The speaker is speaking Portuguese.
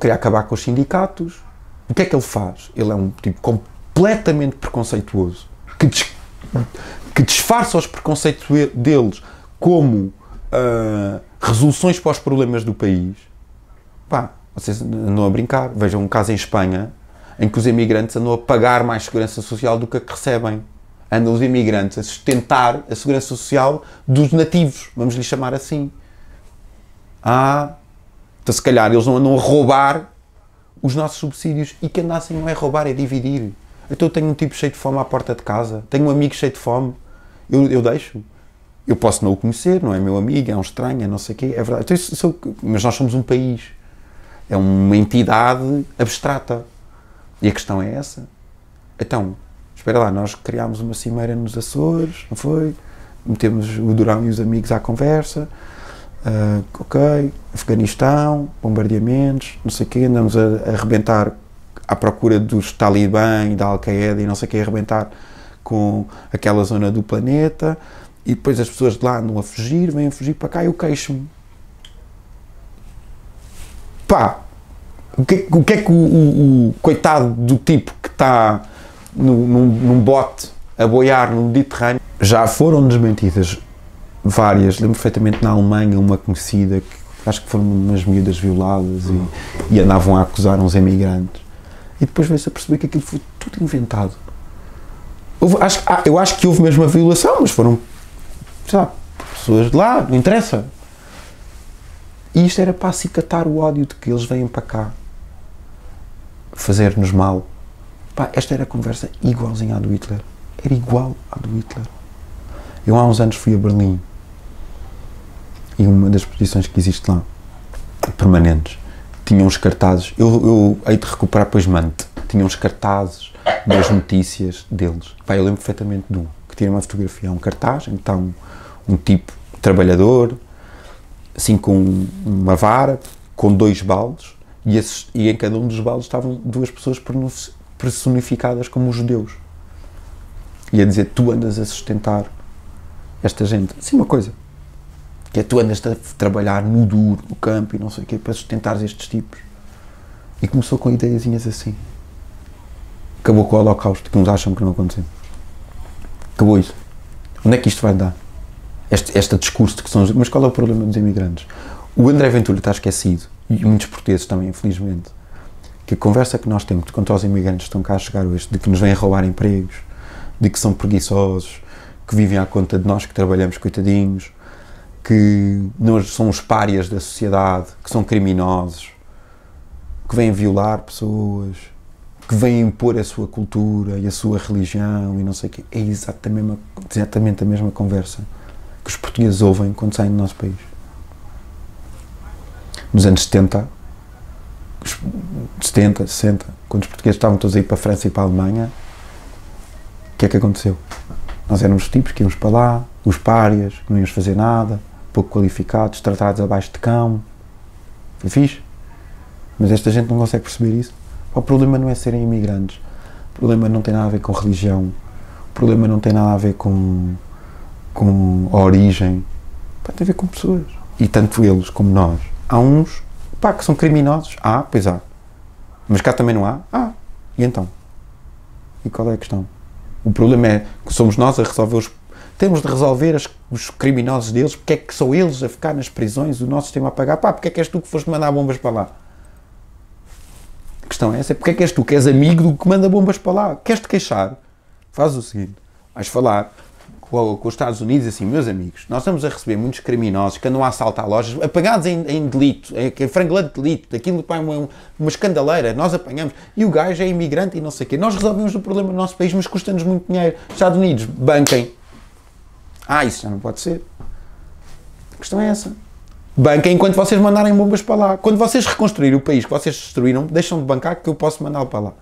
queria acabar com os sindicatos. O que é que ele faz? Ele é um tipo completamente preconceituoso, que, des, que disfarça os preconceitos deles como uh, resoluções para os problemas do país. Pá, vocês andam a brincar. Vejam um caso em Espanha em que os imigrantes andam a pagar mais segurança social do que a que recebem. Andam os imigrantes a sustentar a segurança social dos nativos, vamos lhe chamar assim. Ah, então se calhar eles não andam a roubar os nossos subsídios. E que andassem não é roubar, é dividir. Então eu tenho um tipo cheio de fome à porta de casa, tenho um amigo cheio de fome, eu, eu deixo. Eu posso não o conhecer, não é meu amigo, é um estranho, é não sei o quê, é verdade. Então, isso, mas nós somos um país, é uma entidade abstrata. E a questão é essa. Então, espera lá, nós criámos uma cimeira nos Açores, não foi? Metemos o Durão e os amigos à conversa, uh, ok, Afeganistão, bombardeamentos, não sei o quê, andamos a, a arrebentar à procura dos Talibã e da Al-Qaeda e não sei o quê, a arrebentar com aquela zona do planeta e depois as pessoas de lá andam a fugir, vêm a fugir para cá e eu queixo-me. Pá, o que, o que é que o, o, o coitado do tipo que está num, num bote a boiar no Mediterrâneo já foram desmentidas várias, lembro perfeitamente na Alemanha uma conhecida que acho que foram umas miúdas violadas e, e andavam a acusar uns emigrantes. E depois veio-se a perceber que aquilo foi tudo inventado. Houve, acho, ah, eu acho que houve mesmo a violação mas foram lá, pessoas de lá, não interessa. E isto era para acicatar o ódio de que eles vêm para cá fazer-nos mal. Pá, esta era a conversa igualzinha à do Hitler. Era igual à do Hitler. Eu há uns anos fui a Berlim e uma das exposições que existe lá, permanentes, tinha uns cartazes, eu, eu hei de recuperar depois mante, tinha uns cartazes das notícias deles. Pá, eu lembro perfeitamente de um, que tira uma fotografia, um cartaz, então um tipo trabalhador, assim com uma vara, com dois baldes, e, esses, e em cada um dos baldes estavam duas pessoas personificadas como judeus. E a dizer, tu andas a sustentar esta gente. Assim, uma coisa que é tu andas a trabalhar no duro, no campo e não sei o quê, para sustentar estes tipos. E começou com ideiazinhas assim. Acabou com o holocausto, que uns acham que não aconteceu. Acabou isso. Onde é que isto vai dar? Este, este discurso de que são... Mas qual é o problema dos imigrantes? O André Ventura está esquecido, e muitos portugueses também, infelizmente, que a conversa que nós temos contra os imigrantes que estão cá a chegar hoje, de que nos vêm roubar empregos, de que são preguiçosos, que vivem à conta de nós que trabalhamos coitadinhos, que são os párias da sociedade, que são criminosos, que vêm violar pessoas, que vêm impor a sua cultura e a sua religião e não sei o quê. É exatamente, exatamente a mesma conversa que os portugueses ouvem quando saem do nosso país. Nos anos 70, 70, 60, quando os portugueses estavam todos a ir para a França e para a Alemanha, o que é que aconteceu? Nós éramos tipos que íamos para lá, os párias, que não íamos fazer nada, pouco qualificados, tratados abaixo de cão. Foi fixe. Mas esta gente não consegue perceber isso. O problema não é serem imigrantes. O problema não tem nada a ver com religião. O problema não tem nada a ver com, com origem. Pá, tem a ver com pessoas. E tanto eles como nós. Há uns pá, que são criminosos. Ah, pois há. Mas cá também não há? Ah, e então? E qual é a questão? O problema é que somos nós a resolver os temos de resolver as, os criminosos deles, porque é que são eles a ficar nas prisões, o nosso sistema a pagar, pá, porque é que és tu que foste mandar bombas para lá? A questão é essa, porque é que és tu que és amigo do que manda bombas para lá? Queres-te queixar? Faz o seguinte, vais falar com, com, os Estados Unidos assim, meus amigos, nós estamos a receber muitos criminosos que andam a assaltar lojas, apagados em, em delito, em, em de delito, aquilo pá, uma, uma escandaleira, nós apanhamos, e o gajo é imigrante e não sei o quê. Nós resolvemos o problema no nosso país, mas custa-nos muito dinheiro. Estados Unidos, banquem, ah, isso já não pode ser. A questão é essa. Banca enquanto vocês mandarem bombas para lá. Quando vocês reconstruírem o país que vocês destruíram, deixam de bancar que eu posso mandá-lo para lá.